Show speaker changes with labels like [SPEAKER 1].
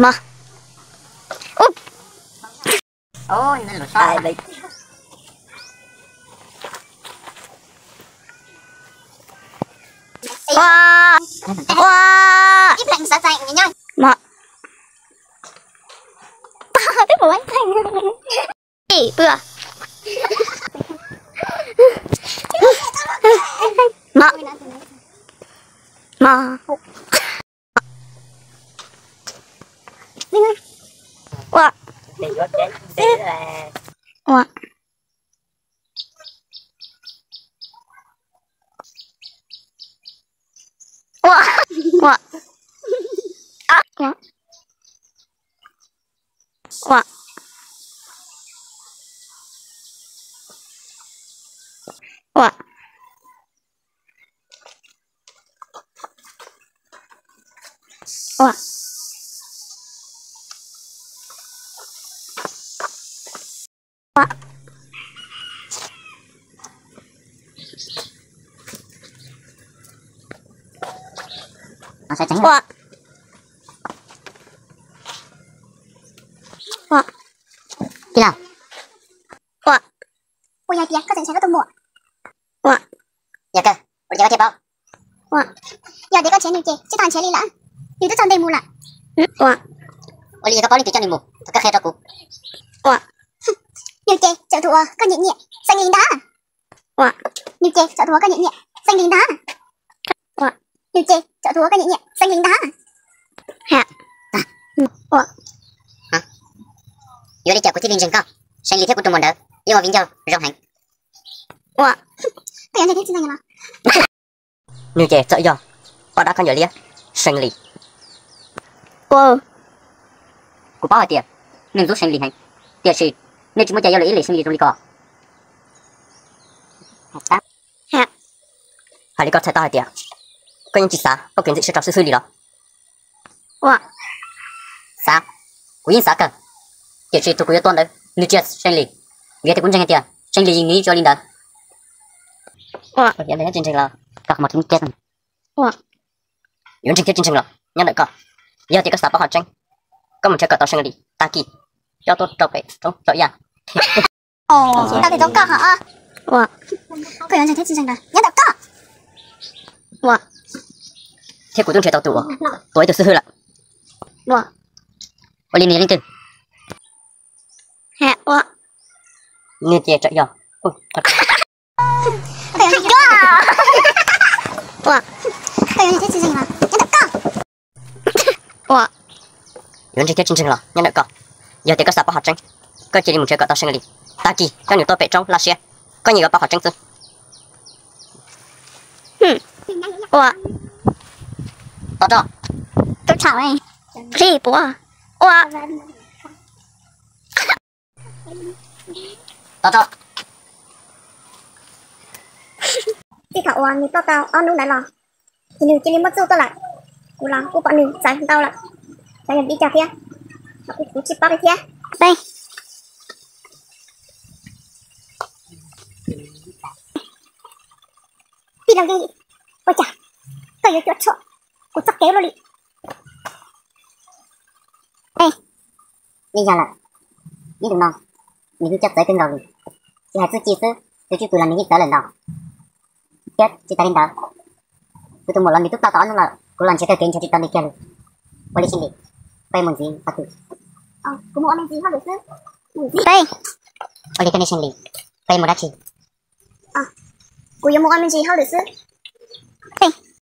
[SPEAKER 1] Ma. Oh.
[SPEAKER 2] Oh, ini lo
[SPEAKER 1] Ai
[SPEAKER 2] sa.
[SPEAKER 1] đây. Wow. Wow.
[SPEAKER 2] Cái lạnh sa xanh nhá.
[SPEAKER 1] Ma. Cái bộ bánh thành. Ê, bữa. Ma. Ma. Wow.
[SPEAKER 2] Đừng có chết. Thế là
[SPEAKER 1] Wow. Wow. Wow. Ah. Wow. Wow. Wow. Wow.
[SPEAKER 2] 我我对
[SPEAKER 1] 了。我
[SPEAKER 2] 我要
[SPEAKER 1] 点
[SPEAKER 2] 各种钱都都没我哇。要
[SPEAKER 1] 个
[SPEAKER 2] 我的电话包。哇。要
[SPEAKER 1] 得
[SPEAKER 2] 个前女友就躺前里了你都长内幕了。
[SPEAKER 1] 嗯哇。
[SPEAKER 2] 我的一个包里就叫你摸这个黑的骨。哇。thua có nhịn nhịn xanh nghìn đá
[SPEAKER 1] à?
[SPEAKER 2] Ủa? Như chê chợ thua có nhịn nhịn xanh nghìn đá
[SPEAKER 1] à?
[SPEAKER 2] Ủa? Như chê chợ thua có nhịn nhịn xanh nghìn đá à?
[SPEAKER 1] Hạ dạ.
[SPEAKER 2] Ủa? Hả? Dù đi chợ của thiên đình rừng cao Xanh lý thiết của trung môn đỡ. Yêu vào vinh châu rong hành
[SPEAKER 1] Ủa?
[SPEAKER 2] Cái này thiết xin xanh rồi
[SPEAKER 3] Như chê chợ do, Ở đã không nhớ lý Xanh lý
[SPEAKER 1] Ủa?
[SPEAKER 2] Của bao tiền Nên rút xanh lý hành Tiền xịt nên chúng mới chạy lấy lấy sinh lý trong lý cỏ học tác
[SPEAKER 1] Hạ.
[SPEAKER 3] hà lý có thể tao hai tiền có những chỉ xã có kiến dị sẽ trọc sư sư lý đó.
[SPEAKER 1] Wow.
[SPEAKER 2] sao của yên xã cần. Tiền sự tôi của tôi đấy như chết sinh lý việc thì cũng chẳng tiền sinh lý nghĩ cho linh đó
[SPEAKER 1] Wow.
[SPEAKER 2] ở hiện tại chương trình là các một những kết
[SPEAKER 1] Wow.
[SPEAKER 3] những trình kết chương trình là nhân đại có giờ thì có xã bảo họ tranh. Có một chơi cờ tao sinh lý ta kỳ cho tôi trọc cái trống trọ ya
[SPEAKER 2] ồ tao thì giống cỏ hả
[SPEAKER 1] Wow.
[SPEAKER 2] cái này thế chương trình là nhớ đọc cỏ
[SPEAKER 1] Wow.
[SPEAKER 3] thế của tôi chơi tao tụ tuổi từ sư hư lại
[SPEAKER 1] Wow.
[SPEAKER 2] ở linh linh từ
[SPEAKER 1] Hạ. Wow.
[SPEAKER 3] như trẻ sợ do Ôi, thật
[SPEAKER 2] cái này
[SPEAKER 1] Wow.
[SPEAKER 2] cái này thế chương trình là nhớ đọc cỏ
[SPEAKER 1] Wow.
[SPEAKER 3] những trình kết chương trình là nhân đại có giờ thì có xã bảo họ tranh có chỉ đi một chơi cờ tao sinh lý ta kỳ cho những tôi bệ trong là xe có nhiều bảo họ tranh tư
[SPEAKER 1] Wow.
[SPEAKER 3] tao cho
[SPEAKER 2] tôi chào anh.
[SPEAKER 1] Gì bố à? Wow.
[SPEAKER 3] tao cho
[SPEAKER 2] chị thảo à, người tao tao ăn lúc đấy là thì nữ chỉ mất dâu tao lại. Cú làm cú bọn nữ giải tao lại. Giải đi chào kia cú cú chip bắp kia
[SPEAKER 1] Đây.
[SPEAKER 2] đi làm gì ôi chà đây. Bây giờ là đi đừng non mình cứ chấp tới cưng đầu đi. Chị hãy cứ chỉ tôi làm những cái lần đầu. Chết, chị ta đến đó. Tôi tôi một lần đi túc tao tao là cô lần cái kênh cho chị ta đi kia quay đi xin đi. Quay một gì? Bắt được ờ cũng một anh gì hết được chứ
[SPEAKER 1] Đây.
[SPEAKER 2] quay đi cái này xin đi quay một đá chị ờ cô yêu một anh gì hết được chứ